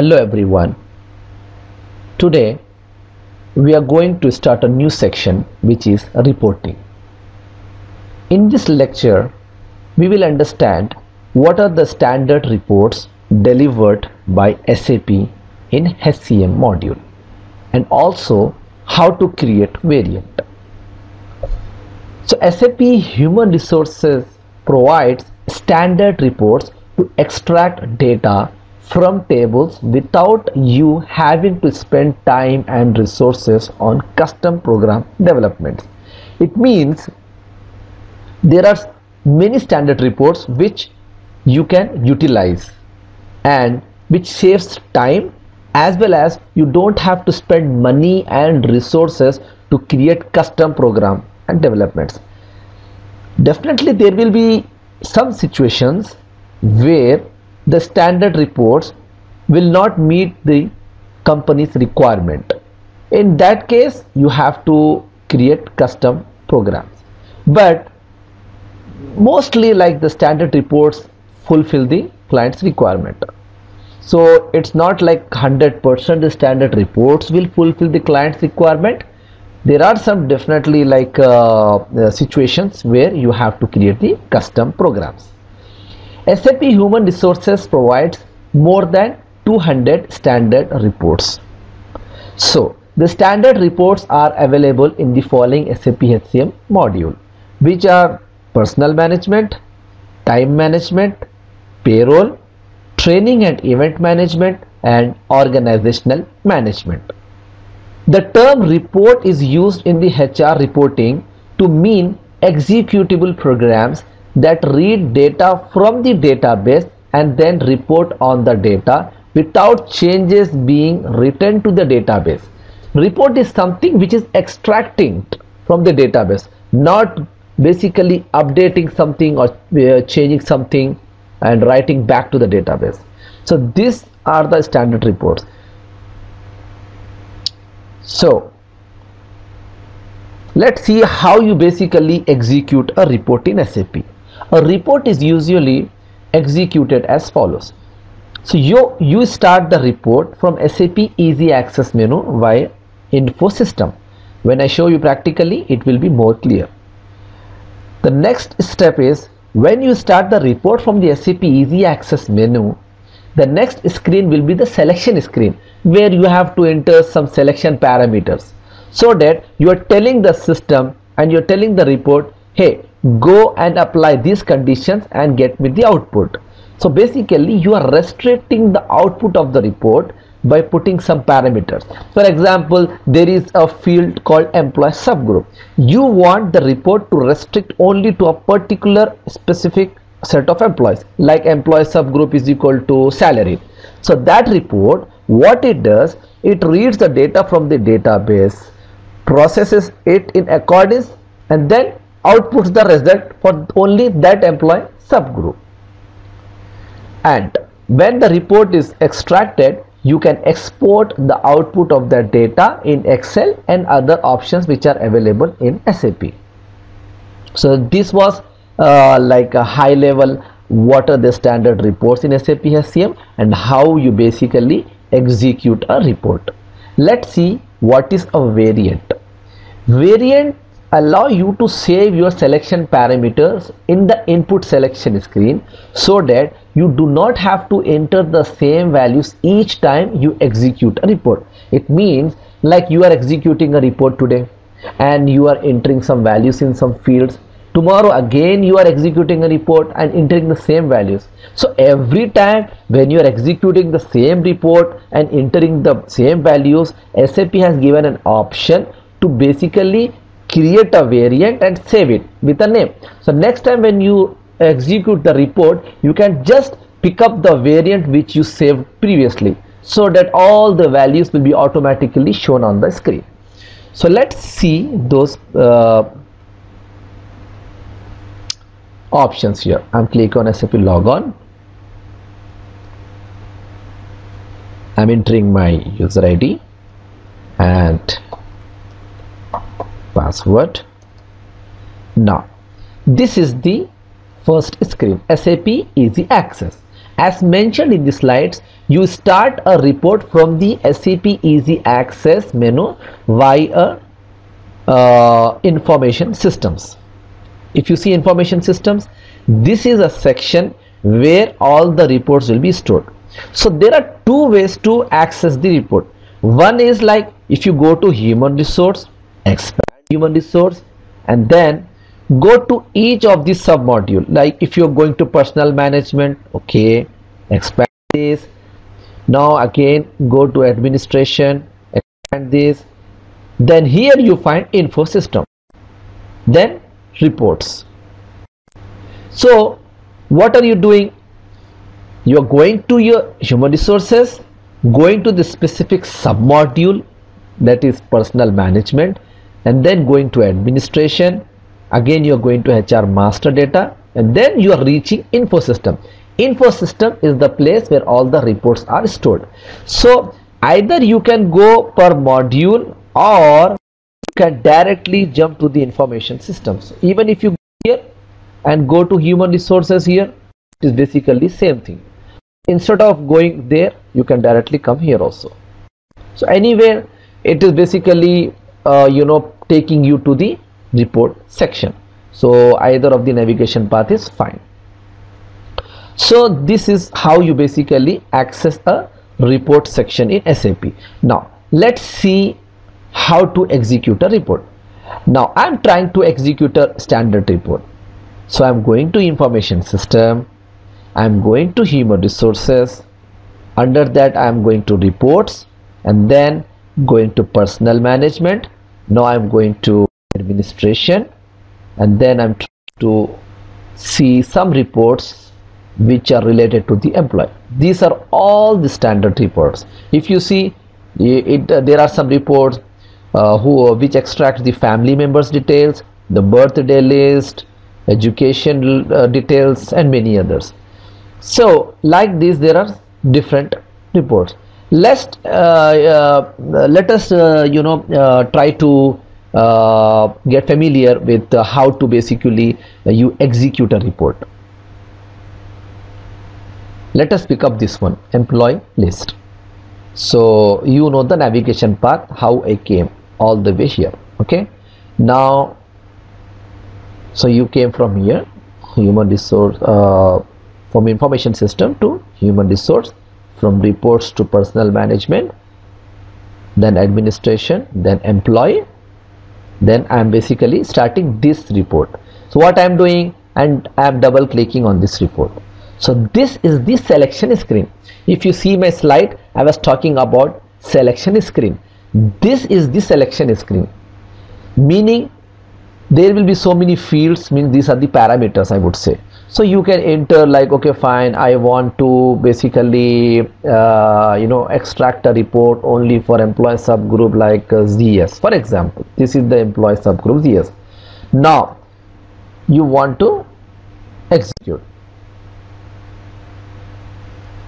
Hello everyone. Today we are going to start a new section which is reporting. In this lecture we will understand what are the standard reports delivered by SAP in HCM module and also how to create variant. So SAP Human Resources provides standard reports to extract data from tables without you having to spend time and resources on custom program development. It means there are many standard reports which you can utilize and which saves time as well as you don't have to spend money and resources to create custom program and developments definitely there will be some situations where the standard reports will not meet the company's requirement. In that case you have to create custom programs. But mostly like the standard reports fulfill the client's requirement. So it's not like 100% the standard reports will fulfill the client's requirement. There are some definitely like uh, uh, situations where you have to create the custom programs SAP Human Resources provides more than 200 standard reports. So the standard reports are available in the following SAP HCM module which are personal management time management payroll training and event management and organizational management. The term report is used in the HR reporting to mean executable programs that read data from the database and then report on the data without changes being written to the database. Report is something which is extracting from the database, not basically updating something or uh, changing something and writing back to the database. So these are the standard reports so let's see how you basically execute a report in SAP a report is usually executed as follows. So you you start the report from SAP easy access menu via info system. When I show you practically it will be more clear. The next step is when you start the report from the SAP easy access menu the next screen will be the selection screen where you have to enter some selection parameters. So that you are telling the system and you're telling the report hey go and apply these conditions and get me the output. So basically you are restricting the output of the report by putting some parameters. For example there is a field called employee subgroup. You want the report to restrict only to a particular specific set of employees like employee subgroup is equal to salary. So that report what it does it reads the data from the database processes it in accordance and then outputs the result for only that employee subgroup and when the report is extracted you can export the output of that data in excel and other options which are available in sap so this was uh, like a high level what are the standard reports in SAP HCM and how you basically execute a report. Let's see what is a variant. Variant allow you to save your selection parameters in the input selection screen so that you do not have to enter the same values each time you execute a report. It means like you are executing a report today and you are entering some values in some fields tomorrow again you are executing a report and entering the same values so every time when you are executing the same report and entering the same values SAP has given an option to basically create a variant and save it with a name. So next time when you execute the report you can just pick up the variant which you saved previously so that all the values will be automatically shown on the screen. So let's see those uh, options here. I'm click on sap logon. I'm entering my user id and password now this is the first screen sap easy access as mentioned in the slides you start a report from the SAP Easy Access menu via uh, information systems. If you see information systems, this is a section where all the reports will be stored. So there are two ways to access the report. One is like if you go to human resource, expand human resource and then go to each of the sub module like if you're going to personal management okay expand this now again go to administration expand this. Then here you find info system. Then reports. So what are you doing? You are going to your human resources going to the specific sub module that is personal management and then going to administration. Again you are going to HR master data and then you are reaching info system. Info system is the place where all the reports are stored. So either you can go per module or you can directly jump to the information systems even if you go here and go to human resources here it is basically same thing. Instead of going there you can directly come here also. So anywhere it is basically uh, you know taking you to the report section. So either of the navigation path is fine. So this is how you basically access a report section in SAP now let's see how to execute a report. Now I'm trying to execute a standard report. So I'm going to information system. I'm going to human resources. Under that I'm going to reports. And then going to personal management. Now I'm going to administration. And then I'm to see some reports which are related to the employee. These are all the standard reports. If you see it, uh, there are some reports uh, who which extract the family members details the birthday list education uh, details and many others. So like this there are different reports let's uh, uh, let us uh, you know try to get familiar with how to basically you execute a report. Let us pick up this one employee list. So you know the navigation path how I came all the way here okay? Now so you came from here human resource uh, from information system to human resource from reports to personal management then administration then employee then I am basically starting this report. So what I am doing and I am double clicking on this report. So this is the selection screen. If you see my slide I was talking about selection screen. This is the selection screen. Meaning there will be so many fields means these are the parameters I would say so you can enter like okay fine i want to basically uh, you know extract a report only for employee subgroup like uh, zs for example this is the employee subgroup zs now you want to execute.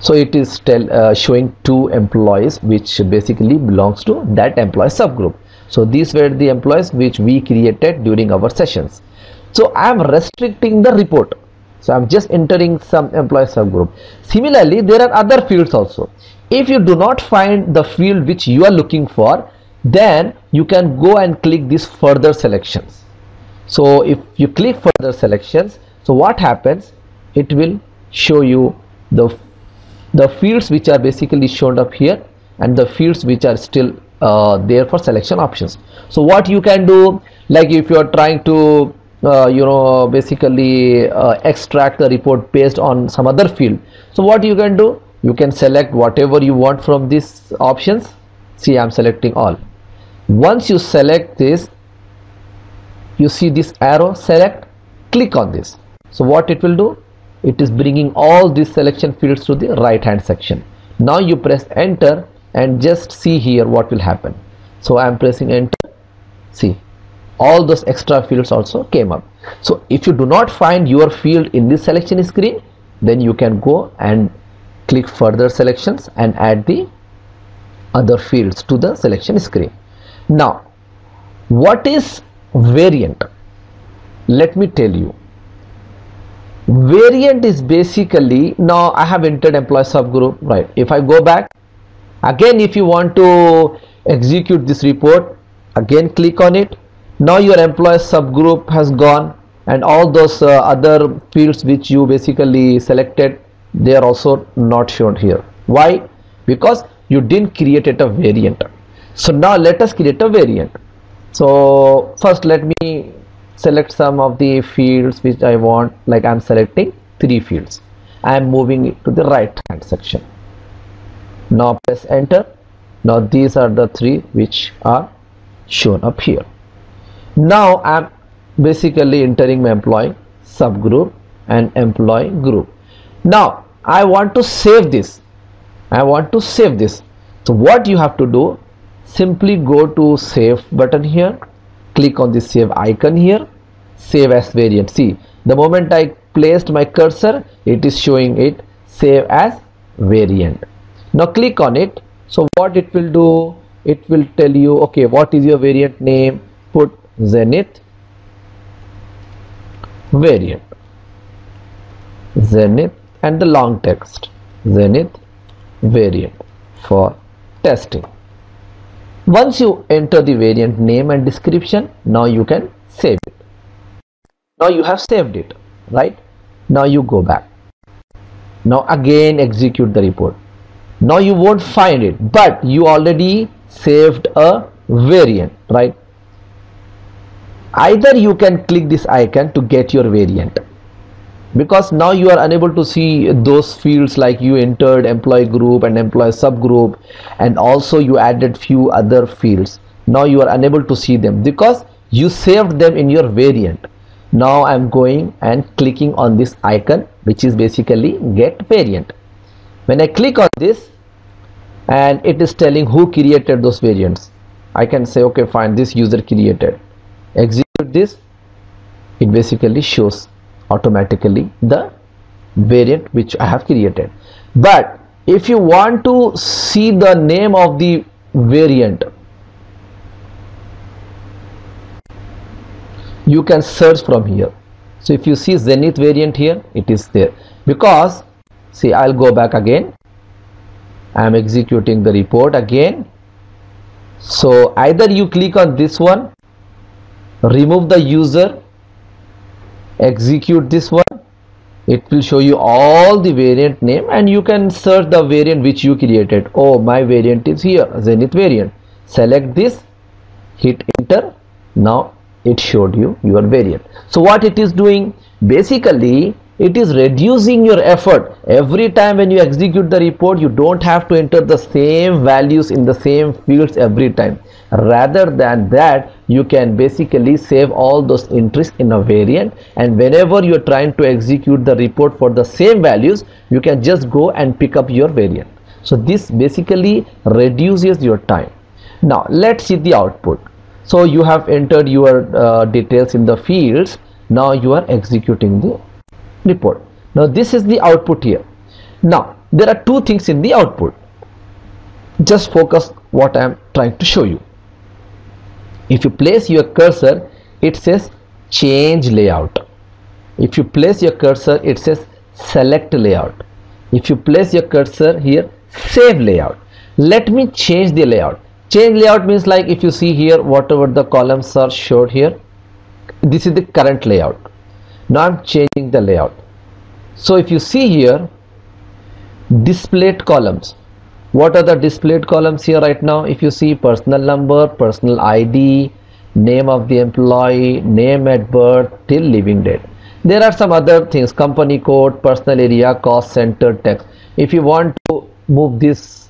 So it is tell uh, showing two employees which basically belongs to that employee subgroup. So these were the employees which we created during our sessions. So i am restricting the report so i'm just entering some employee subgroup. Similarly there are other fields also. If you do not find the field which you are looking for then you can go and click these further selections. So if you click further selections so what happens? It will show you the the fields which are basically shown up here and the fields which are still uh, there for selection options. So what you can do like if you are trying to uh, you know basically uh, extract the report based on some other field. So what you can do? You can select whatever you want from these options. See I'm selecting all. Once you select this you see this arrow select click on this. So what it will do? It is bringing all these selection fields to the right hand section. Now you press enter and just see here what will happen. So I am pressing enter. See all those extra fields also came up. So if you do not find your field in this selection screen then you can go and click further selections and add the other fields to the selection screen. Now what is variant? Let me tell you. Variant is basically now I have entered employee subgroup right? If I go back again if you want to execute this report again click on it now your employee subgroup has gone and all those uh, other fields which you basically selected they are also not shown here. Why? Because you didn't create it a variant. So now let us create a variant. So first let me select some of the fields which I want like I'm selecting three fields. I am moving it to the right hand section. Now press enter. Now these are the three which are shown up here now I'm basically entering my employee subgroup and employee group. Now I want to save this. I want to save this. So what you have to do simply go to save button here. Click on the save icon here. Save as variant see the moment I placed my cursor it is showing it save as variant. Now click on it. So what it will do? It will tell you okay what is your variant name? Put zenith variant zenith and the long text. Zenith variant for testing. Once you enter the variant name and description now you can save it. Now you have saved it right? Now you go back. Now again execute the report. Now you won't find it but you already saved a variant right either you can click this icon to get your variant. Because now you are unable to see those fields like you entered employee group and employee subgroup and also you added few other fields. Now you are unable to see them because you saved them in your variant. Now I'm going and clicking on this icon which is basically get variant. When I click on this and it is telling who created those variants I can say okay fine this user created execute this it basically shows automatically the variant which I have created. But if you want to see the name of the variant you can search from here. So if you see zenith variant here it is there. Because see I'll go back again. I am executing the report again. So either you click on this one remove the user. Execute this one. It will show you all the variant name and you can search the variant which you created. Oh my variant is here. Zenith variant. Select this. Hit enter. Now it showed you your variant. So what it is doing? Basically it is reducing your effort. Every time when you execute the report you don't have to enter the same values in the same fields every time rather than that you can basically save all those entries in a variant and whenever you're trying to execute the report for the same values you can just go and pick up your variant. So this basically reduces your time. Now let's see the output. So you have entered your uh, details in the fields. Now you are executing the report. Now this is the output here. Now there are two things in the output. Just focus what I am trying to show you if you place your cursor it says change layout. If you place your cursor it says select layout. If you place your cursor here save layout. Let me change the layout. Change layout means like if you see here whatever the columns are showed here this is the current layout. Now I'm changing the layout. So if you see here displayed columns what are the displayed columns here right now? If you see personal number personal id name of the employee name at birth till living date. There are some other things company code personal area cost center text if you want to move this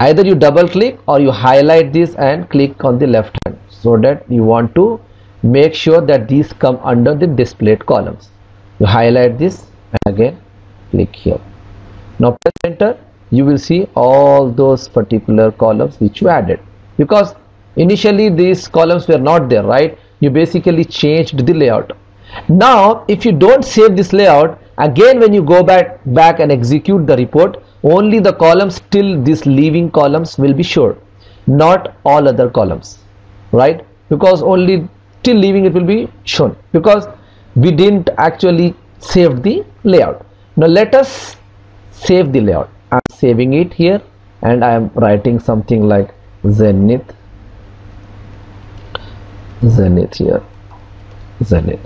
either you double click or you highlight this and click on the left hand so that you want to make sure that these come under the displayed columns. You highlight this and again click here. Now press enter you will see all those particular columns which you added. Because initially these columns were not there right? You basically changed the layout. Now if you don't save this layout again when you go back back and execute the report only the columns till these leaving columns will be shown not all other columns right? Because only till leaving it will be shown. Because we didn't actually save the layout. Now let us save the layout saving it here and i am writing something like zenith. Zenith here. Zenith.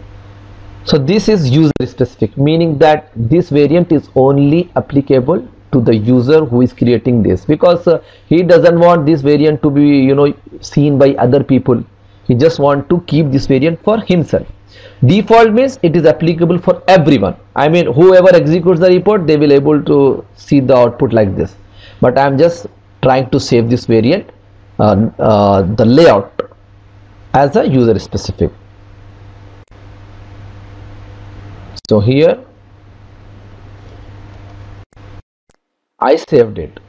So this is user specific meaning that this variant is only applicable to the user who is creating this because uh, he doesn't want this variant to be you know seen by other people. He just want to keep this variant for himself default means it is applicable for everyone. I mean whoever executes the report they will able to see the output like this. But i am just trying to save this variant uh, uh, the layout as a user specific. So here I saved it.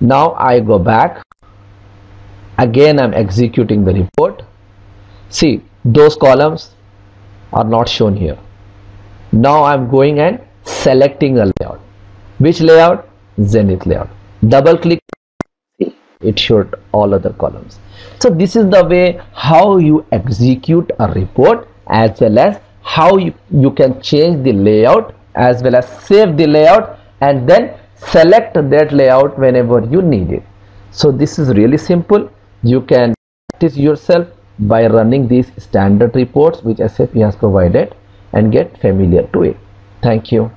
Now I go back. Again I'm executing the report. See those columns are not shown here. Now I'm going and selecting a layout. Which layout? Zenith layout. Double click. It showed all other columns. So this is the way how you execute a report as well as how you, you can change the layout as well as save the layout and then select that layout whenever you need it. So this is really simple. You can practice yourself by running these standard reports which SAP has provided and get familiar to it. Thank you